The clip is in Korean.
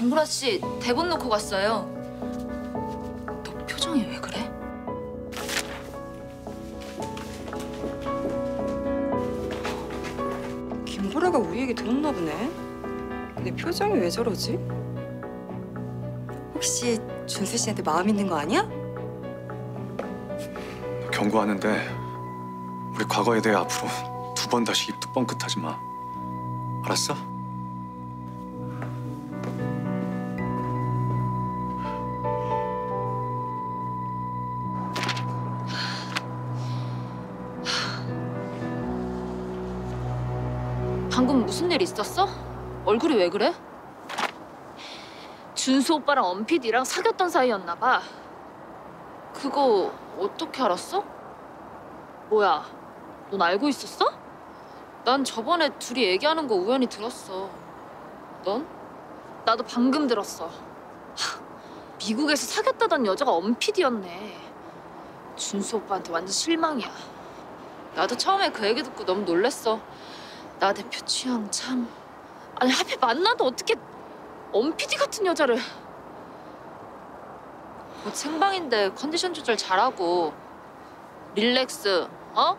김보라 씨 대본 놓고 갔어요. 너 표정이 왜 그래? 김보라가 우리 얘기 들었나 보네. 근데 표정이 왜 저러지? 혹시 준수 씨한테 마음 있는 거 아니야? 경고하는데 우리 과거에 대해 앞으로 두 번 다시 입도 뻥끗하지 마. 알았어? 방금 무슨 일 있었어? 얼굴이 왜 그래? 준수 오빠랑 엄피디랑 사귀었던 사이였나 봐. 그거 어떻게 알았어? 뭐야, 넌 알고 있었어? 난 저번에 둘이 얘기하는 거 우연히 들었어. 넌? 나도 방금 들었어. 하, 미국에서 사귀었다던 여자가 엄피디였네. 준수 오빠한테 완전 실망이야. 나도 처음에 그 얘기 듣고 너무 놀랬어. 나 대표 취향 참. 아니 하필 만나도 어떻게 엄피디 같은 여자를. 곧 생방인데 컨디션 조절 잘하고 릴렉스, 어?